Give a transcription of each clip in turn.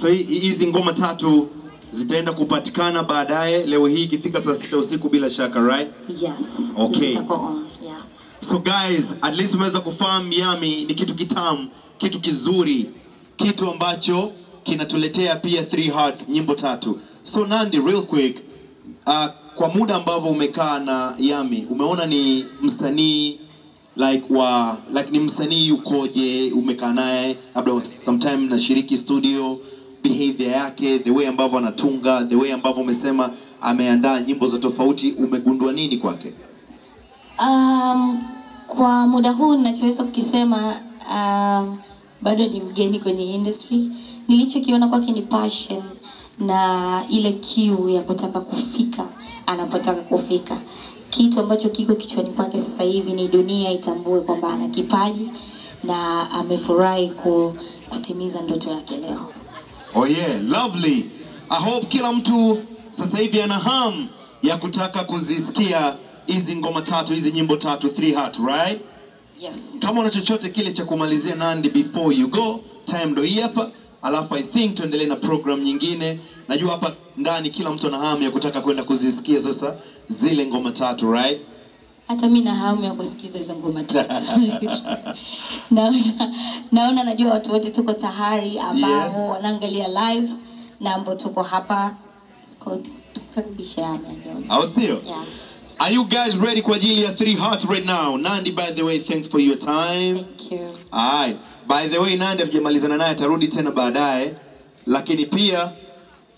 So hizi ngoma tatu zitaenda kupatikana baadaye leo hii ikifika saa sita usiku bila shaka, right? Yes. Okay. Yeah. So guys, at least umeweza kufahamu Yami ni kitu kitamu, kitu kizuri, kitu ambacho kinatuletea pia three heart nyimbo tatu. So Nandi, real quick, uh, kwa muda ambavyo umekaa na Yami, umeona ni msanii like wa like ni msanii yukoje? Umekaa naye labda sometime nashiriki studio, behavior yake, the way ambavyo anatunga, the way ambavyo umesema ameandaa nyimbo za tofauti, umegundua nini kwake? Um, kwa muda huu ninachoweza kukisema um, bado ni mgeni kwenye industry. Nilichokiona kwake ni passion na ile kiu ya kutaka kufika anapotaka kufika. Kitu ambacho kiko kichwani kwake sasa hivi ni dunia itambue kwamba ana kipaji na amefurahi kutimiza ndoto yake leo. Oh yeah, lovely. I hope kila mtu sasa hivi ana hamu ya kutaka kuzisikia hizi ngoma tatu, hizi nyimbo tatu, three heart, right? Yes. Kama una chochote kile cha kumalizia Nandi before you go, time ndo hii hapa. Alafu I think tuendelee na program nyingine. Najua hapa ndani kila mtu ana hamu ya kutaka kwenda kuzisikia sasa zile ngoma tatu, right? Hata mi na hamu ya kusikiza hizo ngoma tatu naona, naona najua watu wote tuko tahari ambao Yes. wanaangalia live na ambao tuko hapa tukaribisha tukaribishe Yami ajione. Au sio? Yeah. Are you guys ready kwa ajili ya three hearts right now? Nandi, by the way, thanks for your time. Thank you. Alright. By the way, Nandi hatujamalizana naye atarudi tena baadaye, lakini pia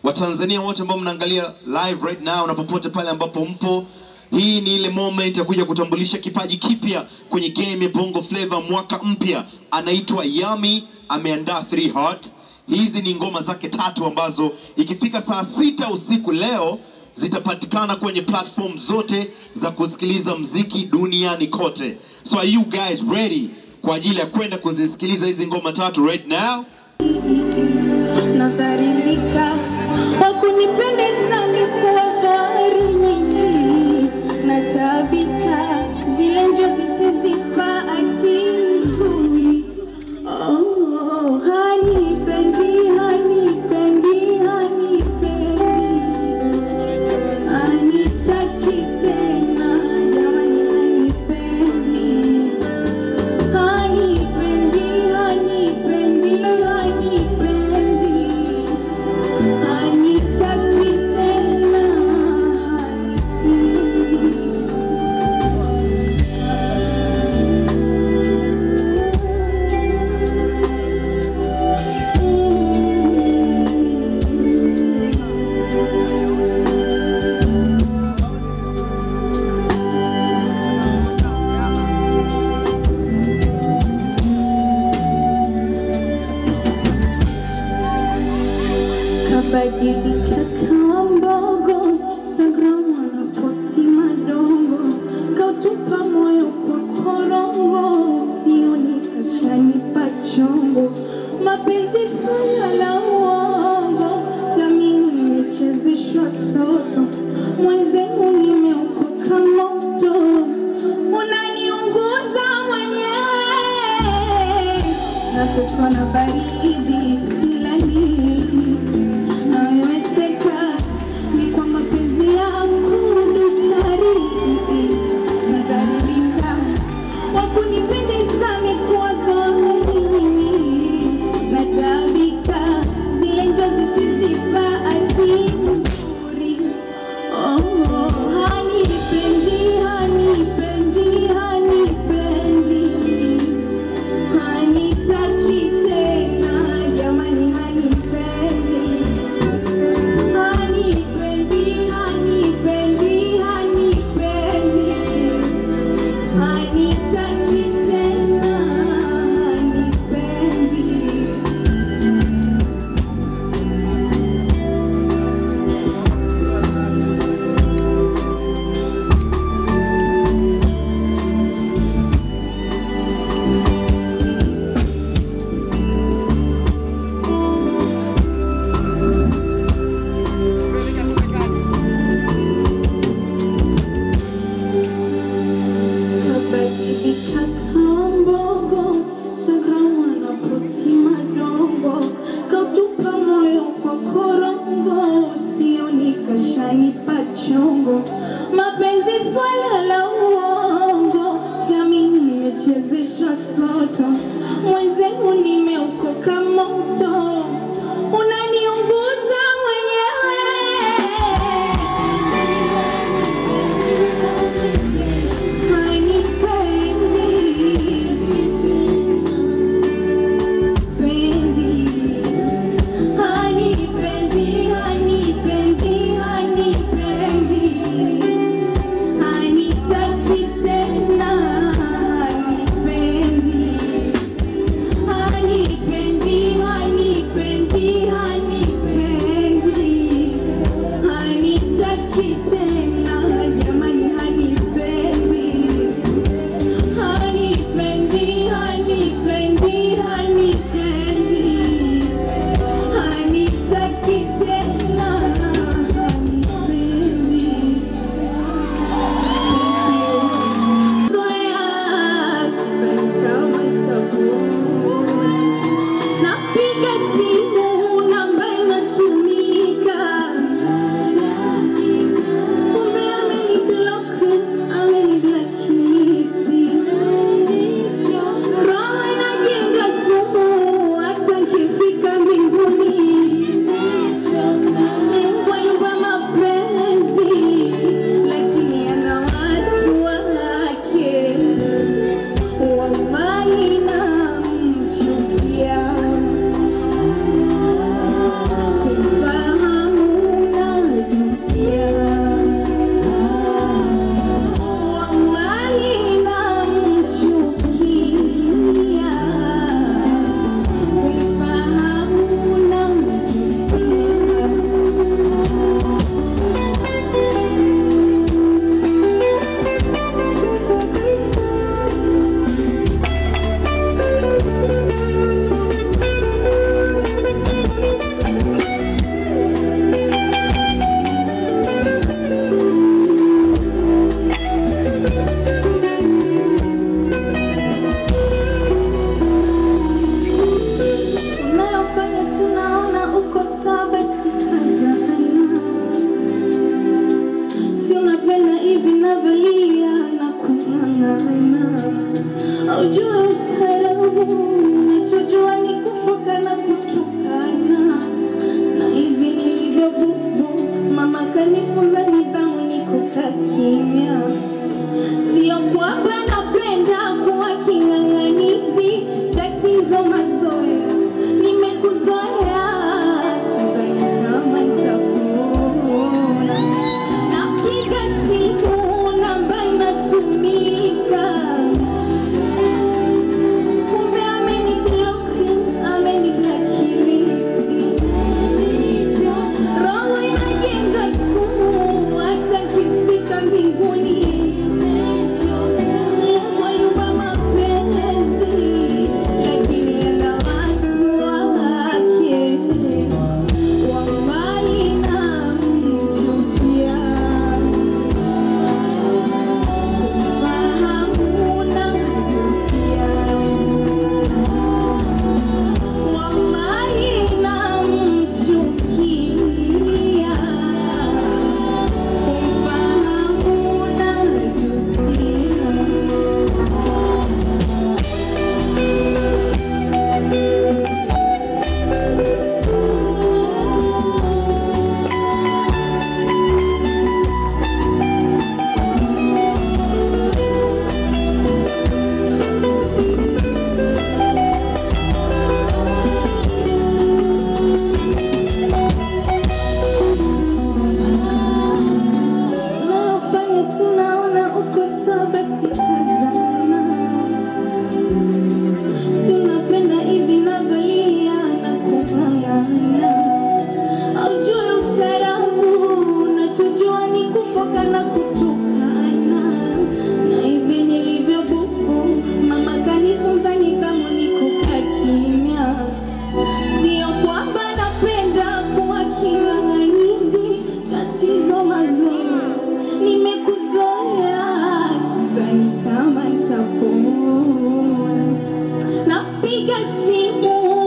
Watanzania wote ambao mnaangalia live right now na popote pale ambapo mpo, hii ni ile moment ya kuja kutambulisha kipaji kipya kwenye game ya Bongo Flava mwaka mpya. Anaitwa Yami, ameandaa three heart. Hizi ni ngoma zake tatu ambazo ikifika saa sita usiku leo zitapatikana kwenye platform zote za kusikiliza mziki duniani kote. So are you guys ready kwa ajili ya kwenda kuzisikiliza hizi ngoma tatu right now? wakunipendeza kabadilika kama mbogo Instagram madongo kautupa moyo kwa korongo usioni mapenzi suala la uongo samini nimechezeshwa soto mwenzenu Like when you win this never leave. the.